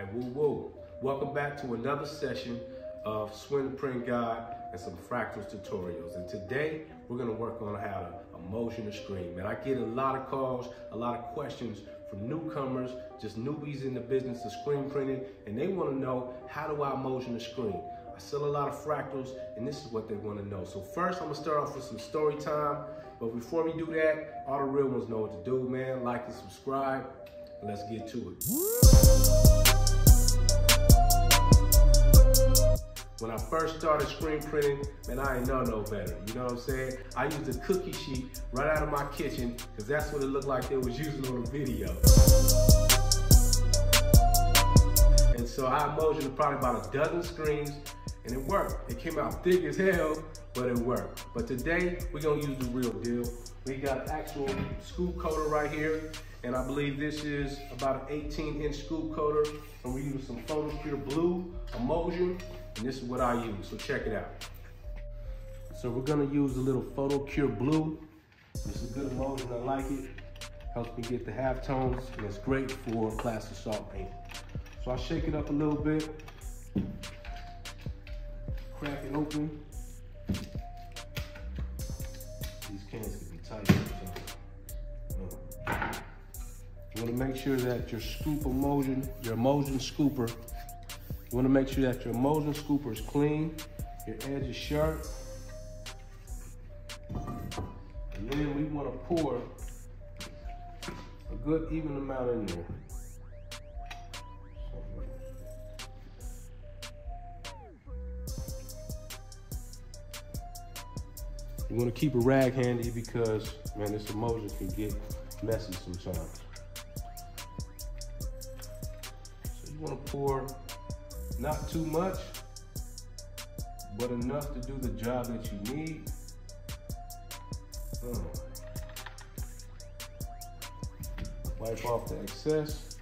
Hey, woo woo. Welcome back to another session of Swin Da Print God and some Fraqtals tutorials. And today we're gonna work on how to emulsion a screen. Man, I get a lot of calls, a lot of questions from newcomers, just newbies in the business of screen printing, and they wanna know how do I emulsion a screen? I sell a lot of Fraqtals, and this is what they wanna know. So first, I'm gonna start off with some story time. But before we do that, all the real ones know what to do, man. Like and subscribe, and let's get to it. When I first started screen printing, man, I ain't know no better. You know what I'm saying? I used a cookie sheet right out of my kitchen because that's what it looked like they was using on the video. And so I emulsioned probably about a dozen screens and it worked. It came out thick as hell, but it worked. But today, we're gonna use the real deal. We got actual scoop coater right here, and I believe this is about an 18 inch scoop coater, and we use some PhotoCure Blue emulsion, and this is what I use, so check it out. So we're gonna use a little PhotoCure Blue. This is good emulsion, I like it. Helps me get the half tones, and it's great for plastisol paint. So I shake it up a little bit crack it open. These cans can be tight. So, you want to make sure that your scoop emulsion, your emulsion scooper, you want to make sure that your emulsion scooper is clean, your edge is sharp. And then we want to pour a good even amount in there. You want to keep a rag handy because, man, this emulsion can get messy sometimes. So you want to pour not too much, but enough to do the job that you need. Oh. Wipe off the excess.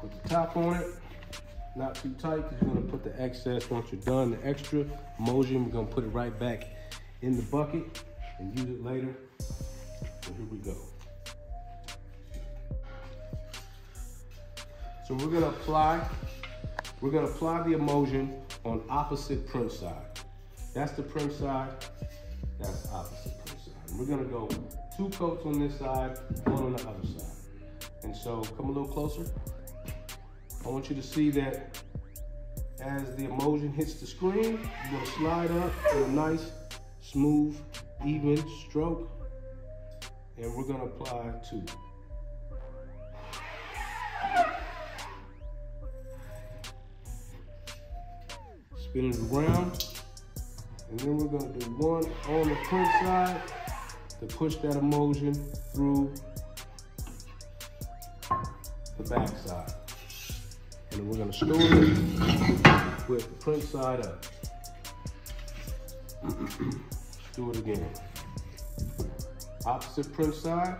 Put the top on it not too tight because you're gonna put the excess once you're done. The extra emulsion, we're gonna put it right back in the bucket and use it later. So here we go. So we're gonna apply, we're gonna apply the emulsion on opposite print side. That's the print side, that's opposite print side. And we're gonna go two coats on this side, one on the other side. And so come a little closer. I want you to see that as the emulsion hits the screen, you're gonna slide up in a nice, smooth, even stroke. And we're gonna apply two. Spin it around. And then we're gonna do one on the print side to push that emulsion through the back side. And we're gonna store it with the print side up. do it again. Opposite print side.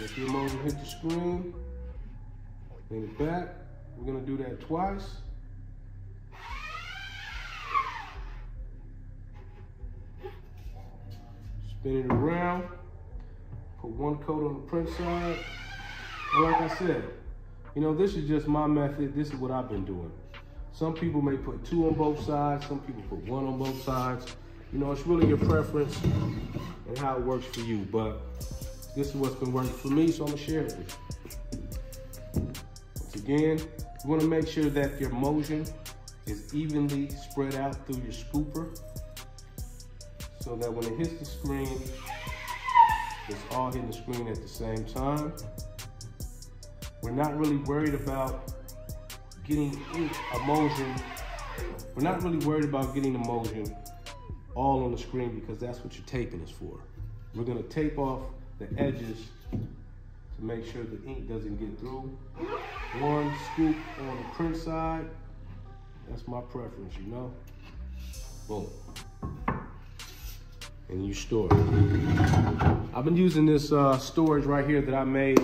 Let the emulsion hit the screen. Bring it back. We're gonna do that twice. Spin it around. Put one coat on the print side. And like I said, you know, this is just my method. This is what I've been doing. Some people may put two on both sides. Some people put one on both sides. You know, it's really your preference and how it works for you. But this is what's been working for me, so I'm gonna share it with you. Once again, you wanna make sure that your motion is evenly spread out through your scooper so that when it hits the screen, it's all hitting the screen at the same time. We're not really worried about getting emulsion. We're not really worried about getting emulsion all on the screen because that's what your taping is for. We're gonna tape off the edges to make sure the ink doesn't get through. One scoop on the print side. That's my preference, you know? Boom. And you store it. I've been using this uh, storage right here that I made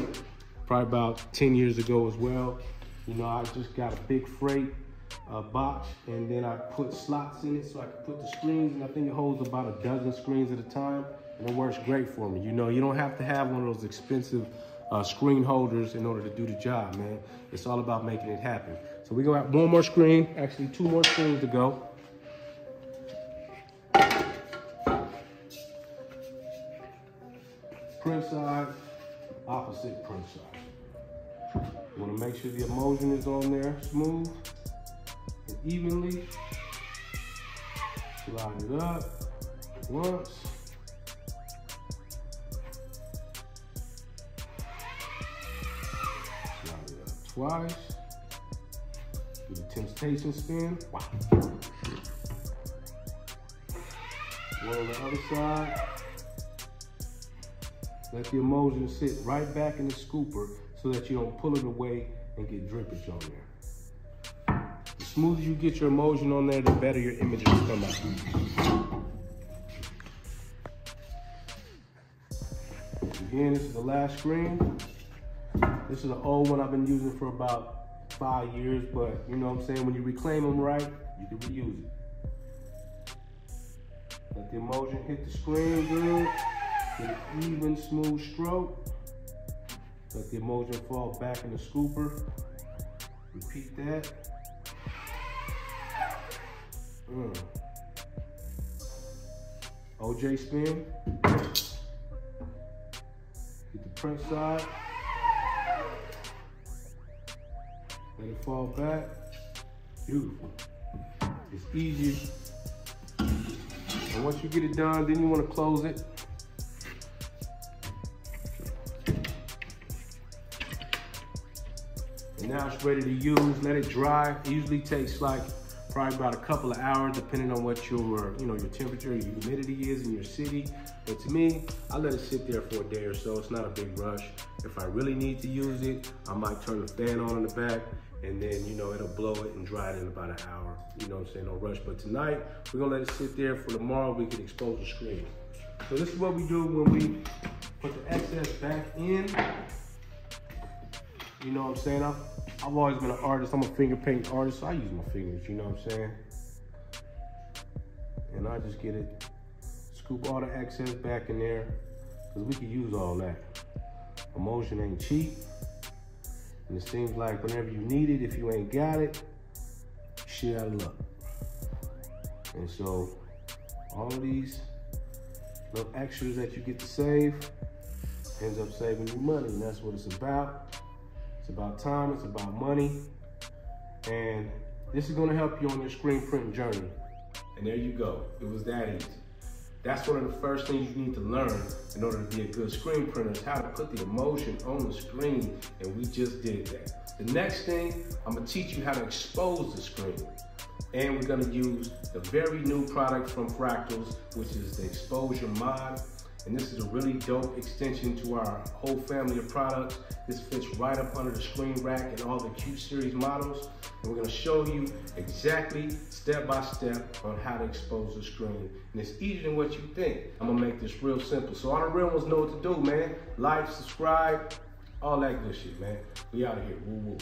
probably about 10 years ago as well. You know, I just got a big freight uh, box and then I put slots in it so I can put the screens and I think it holds about a dozen screens at a time. And it works great for me. You know, you don't have to have one of those expensive uh, screen holders in order to do the job, man. It's all about making it happen. So we're gonna have one more screen, actually two more screens to go. Print side, opposite print side. You wanna make sure the emulsion is on there smooth and evenly. Slide it up once. Up. Do the temptation spin. Wow. Roll the other side. Let the emulsion sit right back in the scooper so that you don't pull it away and get drippage on there. The smoother you get your emulsion on there, the better your images come out. Again, this is the last screen. This is an old one I've been using for about five years, but you know what I'm saying? When you reclaim them right, you can reuse it. Let the emulsion hit the screen good. Get an even, smooth stroke. Let the emulsion fall back in the scooper. Repeat that. Mm. OJ spin. Get the print side. Let it fall back. Beautiful. It's easy. And once you get it done, then you want to close it. And now it's ready to use. Let it dry. It usually takes like probably about a couple of hours, depending on what your, you know, your temperature, your humidity is in your city. But to me, I let it sit there for a day or so. It's not a big rush. If I really need to use it, I might turn the fan on in the back and then, you know, it'll blow it and dry it in about an hour. You know what I'm saying? No rush. But tonight, we're gonna let it sit there for tomorrow. We can expose the screen. So this is what we do when we put the excess back in. You know what I'm saying? I've, I've always been an artist. I'm a finger painting artist, so I use my fingers, you know what I'm saying? And I just get it, scoop all the excess back in there, because we can use all that. Emulsion ain't cheap. And it seems like whenever you need it, if you ain't got it, shit out of luck. And so all of these little extras that you get to save ends up saving you money. And that's what it's about. It's about time, it's about money. And this is gonna help you on your screen printing journey. And there you go, it was that easy. That's one of the first things you need to learn in order to be a good screen printer is how to put the emulsion on the screen, and we just did that. The next thing, I'm gonna teach you how to expose the screen. And we're gonna use the very new product from Fraqtals, which is the Exposure Mod. And this is a really dope extension to our whole family of products. This fits right up under the screen rack and all the Q series models. And we're gonna show you exactly step by step on how to expose the screen. And it's easier than what you think. I'm gonna make this real simple. So all the real ones know what to do, man. Like, subscribe, all that good shit, man. We out of here, woo woo.